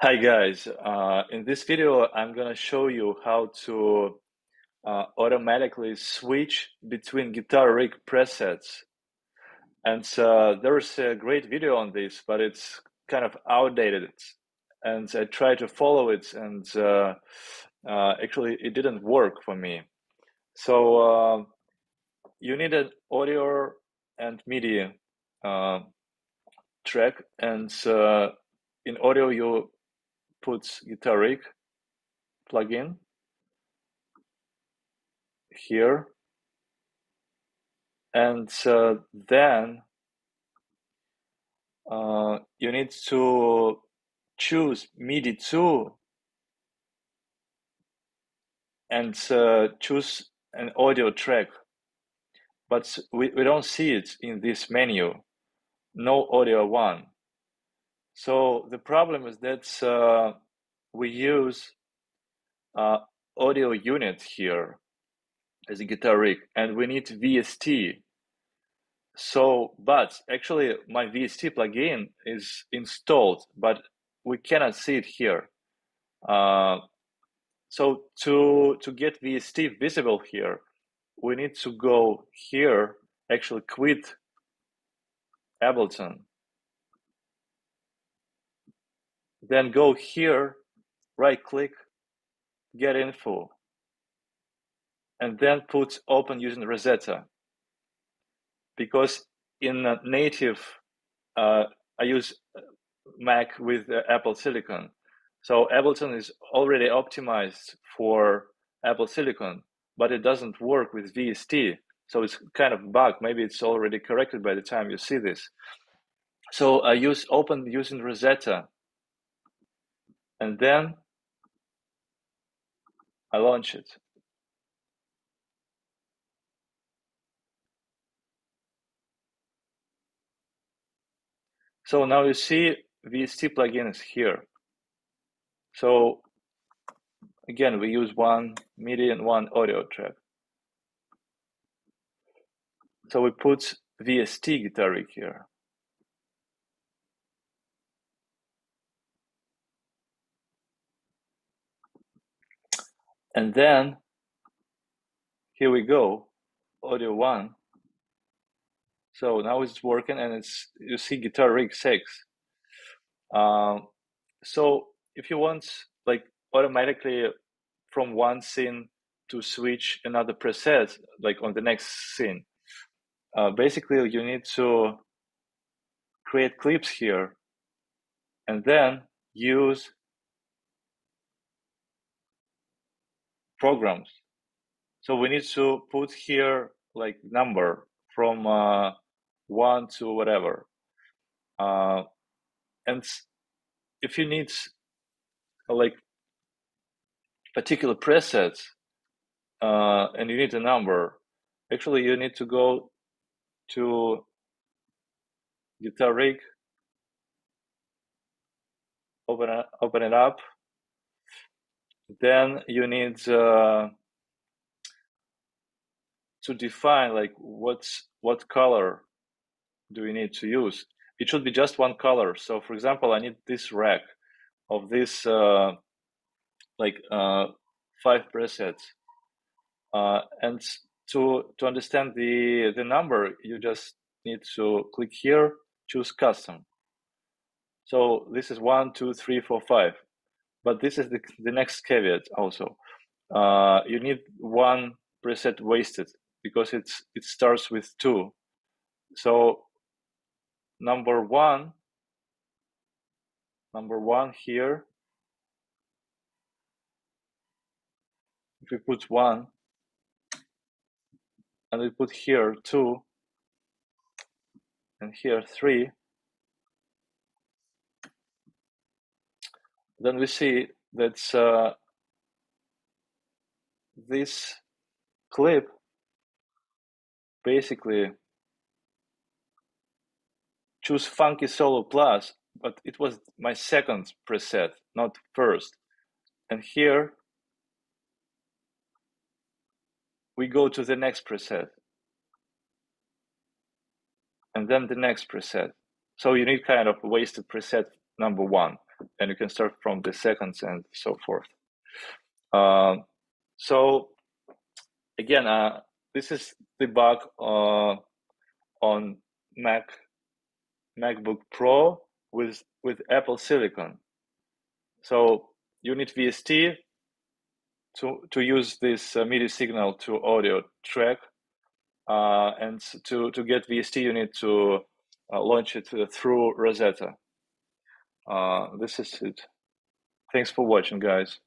Hi guys, uh, in this video I'm gonna show you how to uh, automatically switch between guitar rig presets. And uh, there's a great video on this but it's kind of outdated. And I tried to follow it and uh, uh, actually it didn't work for me. So uh, you need an audio and MIDI track and in audio you put guitar rig plugin here. And uh, then uh, you need to choose MIDI 2 and uh, choose an audio track. But we, we don't see it in this menu. No audio one so the problem is that uh, we use uh, audio unit here as a guitar rig, and we need VST. So, but actually my VST plugin is installed, but we cannot see it here. Uh, so to to get VST visible here, we need to go here, actually quit Ableton Then go here, right click, get info, and then put open using Rosetta. Because in native, uh, I use Mac with uh, Apple Silicon. So Ableton is already optimized for Apple Silicon, but it doesn't work with VST. So it's kind of bug. Maybe it's already corrected by the time you see this. So I use open using Rosetta and then I launch it. So now you see VST plugin is here. So again, we use one MIDI and one audio track. So we put VST guitar rig here. And then here we go, audio one. So now it's working and it's, you see guitar rig six. Um, so if you want like automatically from one scene to switch another preset, like on the next scene, uh, basically you need to create clips here and then use programs. So we need to put here like number from uh, one to whatever. Uh, and if you need like particular presets uh, and you need a number, actually you need to go to guitar rig, open open it up, then you need uh, to define like what's what color do we need to use? It should be just one color. So for example i need this rack of this uh, like uh, five presets. Uh, and to to understand the the number you just need to click here choose custom. So this is one two three four five but this is the, the next caveat also. Uh, you need one preset wasted because it's it starts with two. So number one, number one here, if we put one, and we put here two, and here three, then we see that uh, this clip basically choose funky solo plus but it was my second preset not first. And here we go to the next preset. And then the next preset. So you need kind of wasted preset number one and you can start from the seconds and so forth. Um, so again, uh, this is the bug uh, on Mac MacBook Pro with with Apple Silicon. So you need VST to to use this uh, MIDI signal to audio track, uh, and to to get VST you need to uh, launch it through Rosetta. Uh, this is it. Thanks for watching, guys.